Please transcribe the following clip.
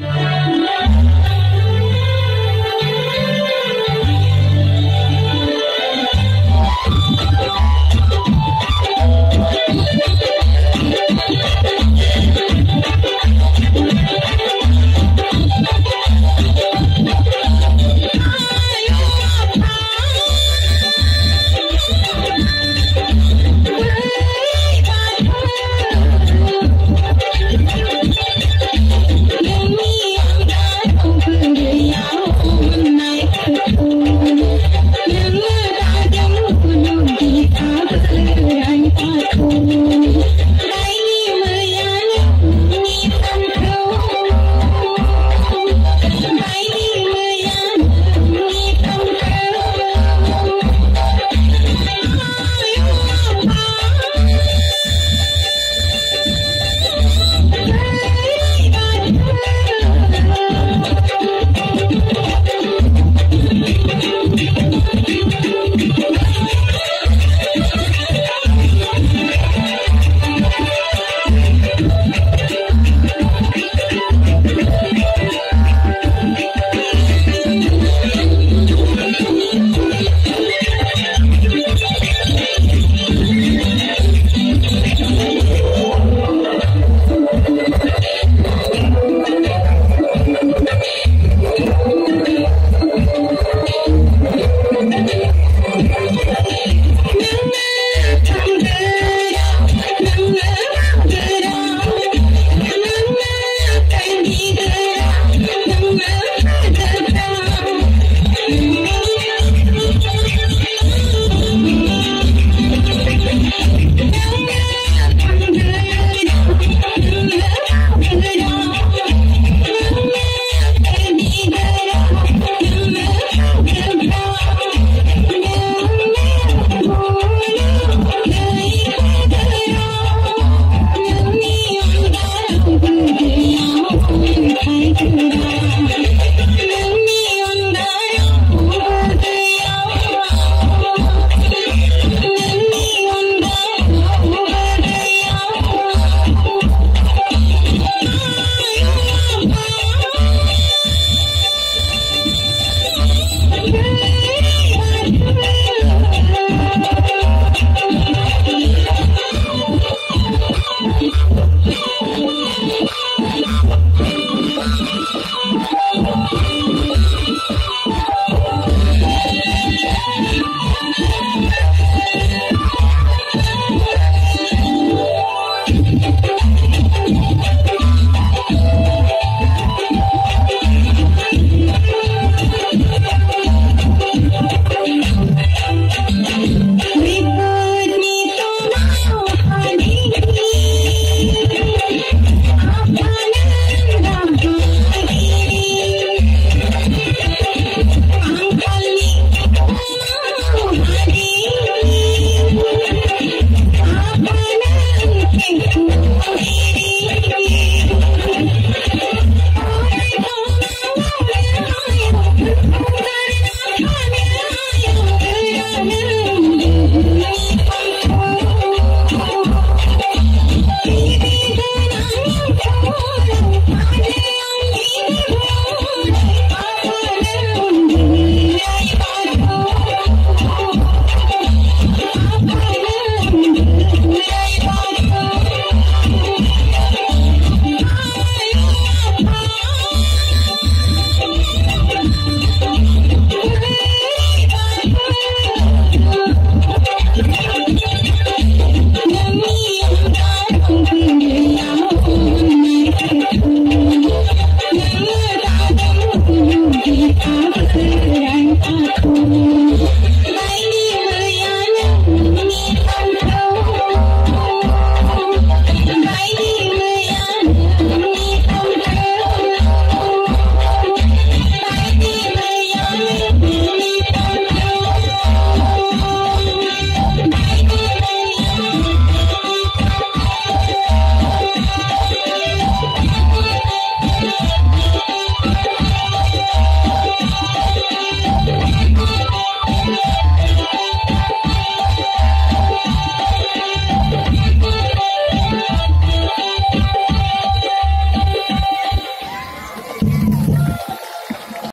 Yeah.